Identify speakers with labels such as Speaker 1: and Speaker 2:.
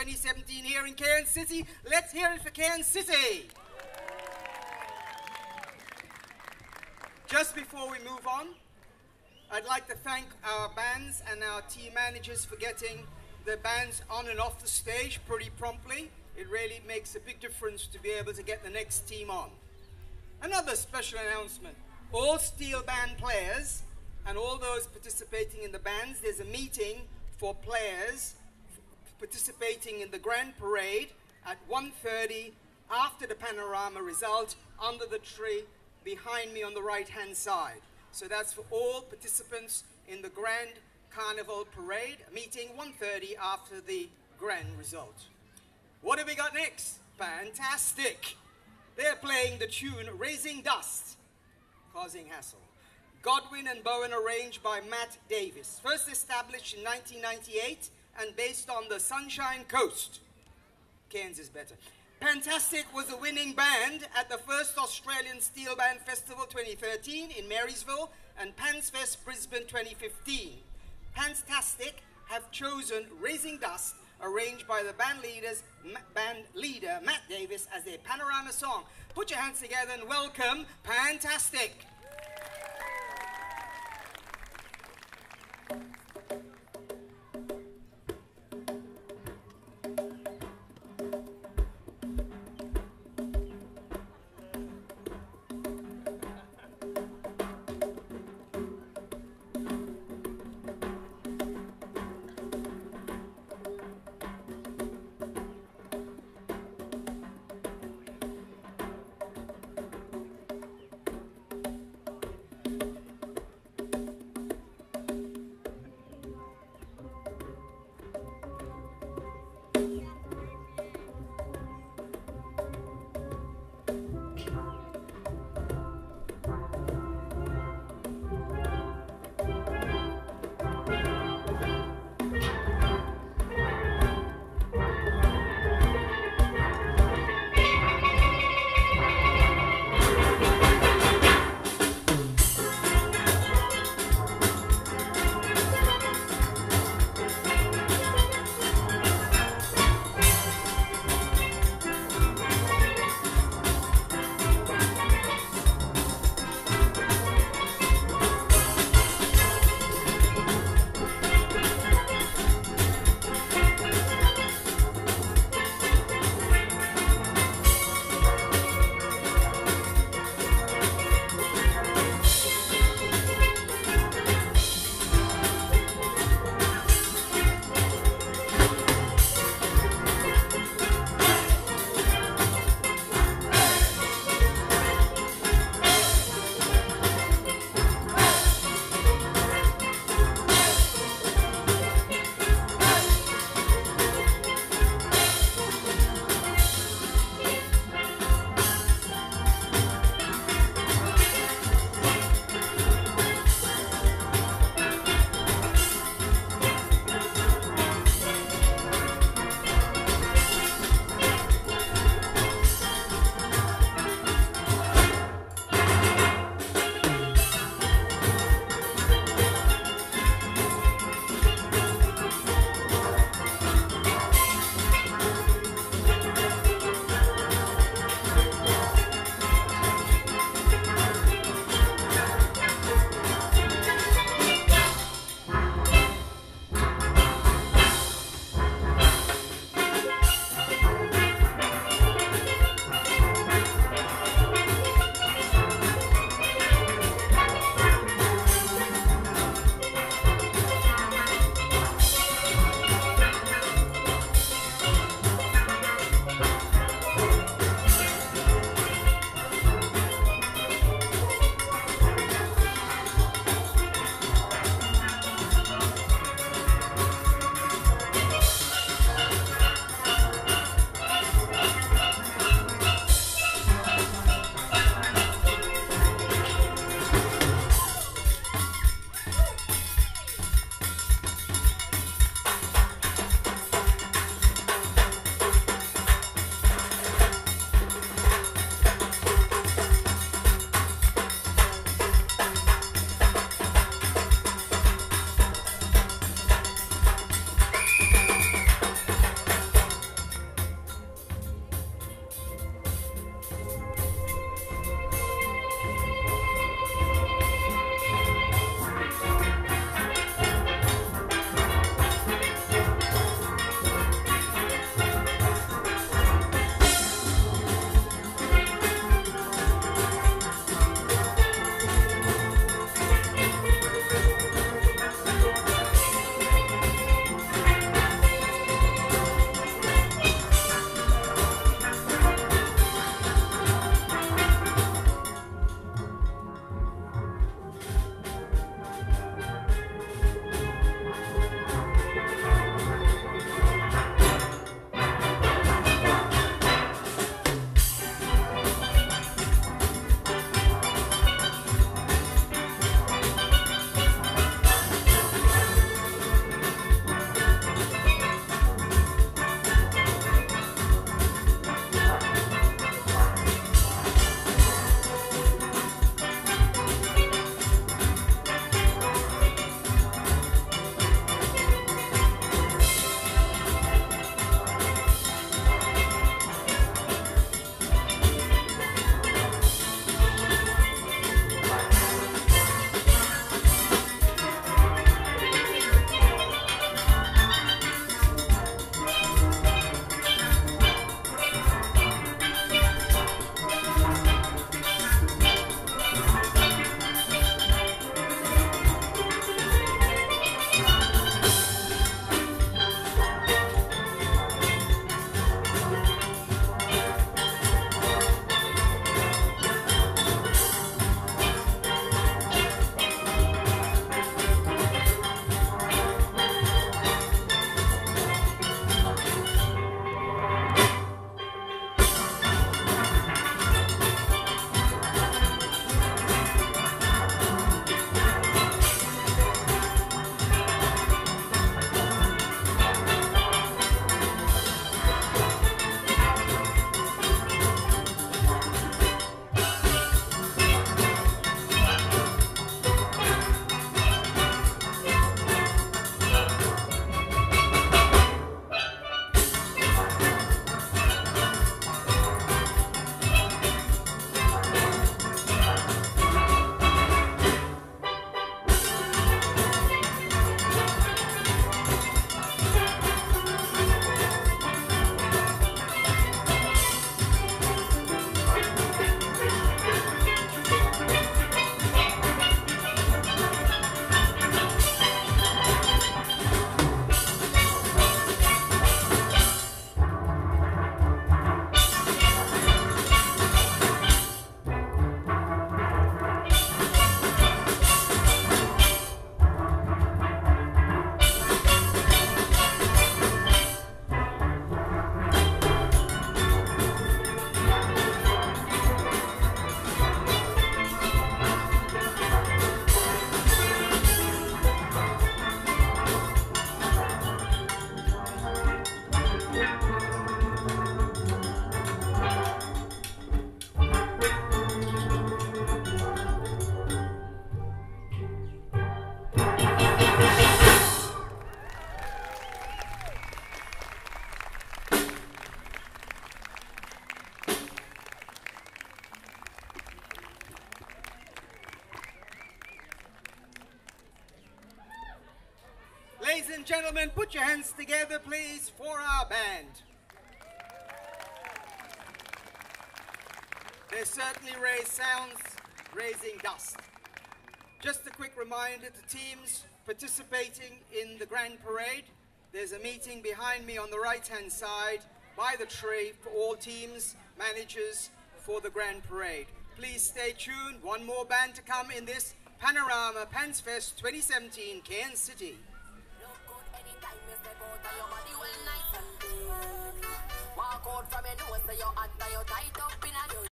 Speaker 1: 2017 here in Cairns City. Let's hear it for Cairns City. Just before we move on, I'd like to thank our bands and our team managers for getting the bands on and off the stage pretty promptly. It really makes a big difference to be able to get the next team on. Another special announcement. All steel band players and all those participating in the bands, there's a meeting for players participating in the grand parade at 1.30 after the panorama result under the tree behind me on the right hand side. So that's for all participants in the Grand Carnival Parade, meeting 1.30 after the grand result. What have we got next? Pantastic! They're playing the tune Raising Dust, causing hassle. Godwin and Bowen arranged by Matt Davies. First established in 1998 and based on the Sunshine Coast. Cairns is better. Pantastic was a winning band at the first Australian Steel Band Festival 2013 in Marysville and PANZfest Brisbane 2015. Pantastic have chosen Raising Dust, arranged by the band leaders, band leader Matt Davies, as their panorama song. Put your hands together and welcome Fantastic. Gentlemen, put your hands together, please, for our band. They certainly raise sounds, raising dust. Just a quick reminder to teams participating in the Grand Parade, there's a meeting behind me on the right-hand side by the tree for all teams, managers for the Grand Parade. Please stay tuned. One more band to come in this Panorama Panzfest 2017 Cairns City. Out from your nose, so you're hot, you're tight up in a